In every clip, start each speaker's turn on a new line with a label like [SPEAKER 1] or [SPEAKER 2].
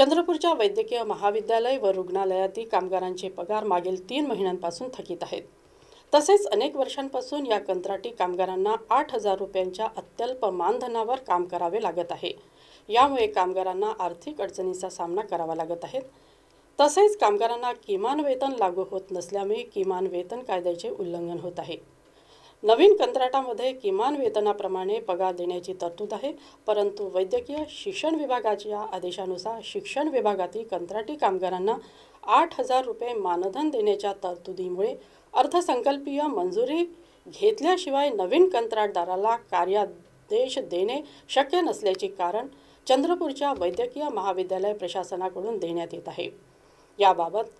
[SPEAKER 1] चंद्रपूरच्या वैद्यकीय महाविद्यालय व रुग्णालयातील कामगारांचे पगार मागील तीन महिन्यांपासून थकीत आहेत. तसेच अनेक वर्षांपासून या कंत्राटी कामगारांना आठ हजार रुपयांच्या अत्यल्प मानधनावर काम करावे लागत आहे. यामुळे कामगारांना आर्थिक अडचणीचा सामना करावा लागत आहे. तसेच कामगारांना किमान वेतन लागू होत नसल्यामुळे किमान वेतन कायद्याचे उल्लंघन होत आहे. नवीन कंत्राटामध्ये किमान वेतनाप्रमाणे पगार देण्याची तरतूद आहे परंतु वैद्यकीय शिक्षण विभागाच्या आदेशानुसार शिक्षण विभागातील कंत्राटी कामगारांना आठ हजार रुपये मानधन देण्याच्या तरतुदीमुळे अर्थसंकल्पीय मंजुरी घेतल्याशिवाय नवीन कंत्राटदाराला कार्यादेश देणे शक्य नसल्याचे कारण चंद्रपूरच्या वैद्यकीय महाविद्यालय प्रशासनाकडून देण्यात येत आहे. याबाबत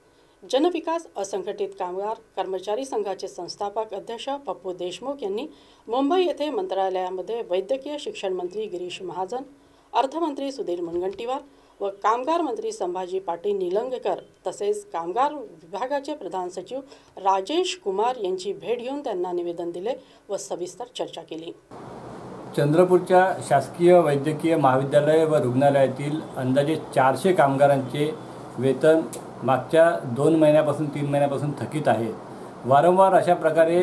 [SPEAKER 1] जनविकास असंघटित कामगार कर्मचारी संघाचे संस्थापक अध्यक्ष पप्पू देशमुख यांनी मुंबई येथे मंत्रालयामध्ये वैद्यकीय शिक्षण मंत्री गिरीश महाजन अर्थमंत्री सुधीर मुनगंटीवार व कामगार मंत्री संभाजी पाटील निलंगेकर तसेच कामगार विभागाचे प्रधान सचिव राजेश कुमार यांची भेट घेऊन त्यांना निवेदन दिले व सविस्तर चर्चा केली.
[SPEAKER 2] चंद्रपूरच्या शासकीय वैद्यकीय महाविद्यालय व रुग्णालयातील अंदाजे चारशे कामगारांचे वेतन मागच्या दोन महिन्यापासून तीन महिन्यापासून थकीत आहे. वारंवार अशा प्रकारे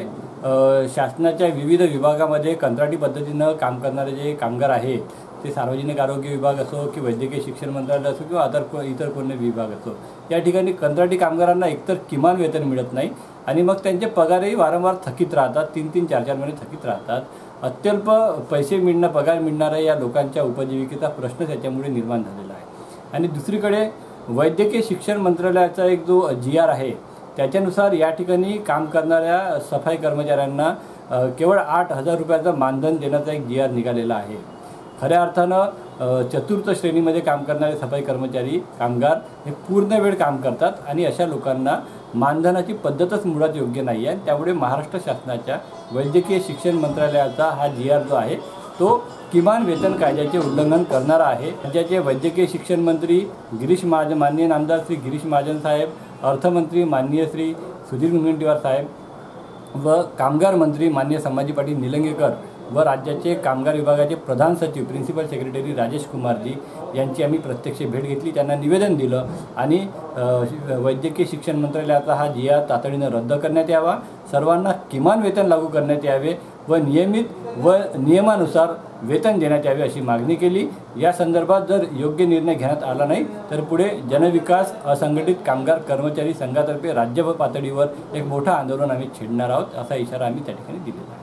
[SPEAKER 2] शासनाच्या विविध विभागामध्ये कंत्राटी पद्धतीनं काम करणारे जे कामगार आहेत ते सार्वजनिक आरोग्य विभाग असो की वैद्यकीय शिक्षण मंत्रालय असो किंवा अदर इतर कोणते विभाग असो या ठिकाणी कंत्राटी कामगारांना एकतर किमान वेतन मिळत नाही आणि मग त्यांचे पगारही वारंवार थकीत राहतात तीन तीन चार चार महिने थकीत राहतात. अत्यल्प पैसे मिळणं पगार मिळणाऱ्या या लोकांच्या उपजीविकेचा प्रश्न त्याच्यामुळे निर्माण झालेला आहे. आणि दुसरीकडे वैद्यकीय शिक्षण मंत्रालयाचा एक जो जी आर आहे त्याच्यानुसार या ठिकाणी काम करणाऱ्या सफाई कर्मचाऱ्यांना केवळ आठ हजार रुपयाचं मानधन देण्याचा एक जी आर निघालेला आहे. खऱ्या अर्थानं चतुर्थ श्रेणीमध्ये काम करणारे सफाई कर्मचारी कामगार हे पूर्ण वेळ काम करतात आणि अशा लोकांना मानधनाची पद्धतच मुळात योग्य नाही आहे त्यामुळे महाराष्ट्र शासनाच्या वैद्यकीय शिक्षण मंत्रालयाचा हा जी आर जो आहे तो किमान वेतन कायद्याचे उल्लंघन करणारा आहे. राज्याचे वैद्यकीय शिक्षण मंत्री गिरीश महाजन माननीय नामदार श्री गिरीश महाजन साहेब अर्थमंत्री माननीय श्री सुधीर मुनगंटीवार साहेब व कामगार मंत्री मान्य संभाजी पाटील निलंगेकर व राज्याचे कामगार विभागाचे प्रधान सचिव प्रिन्सिपल सेक्रेटरी राजेश कुमारजी यांची आम्ही प्रत्यक्ष भेट घेतली. त्यांना निवेदन दिलं आणि वैद्यकीय शिक्षण मंत्रालयाचा हा जी आर तातडीनं रद्द करण्यात यावा. सर्वांना किमान वेतन लागू करण्यात यावे व नियमित व नियमानुसार वेतन देण्यात यावे अशी मागणी केली. या संदर्भात जर योग्य निर्णय घेण्यात आला नाही तर पुढे जनविकास असंघटित कामगार कर्मचारी संघातर्फे राज्य पातळीवर एक मोठं आंदोलन आम्ही छेडणार आहोत असा इशारा आम्ही त्या ठिकाणी दिलेला आहे.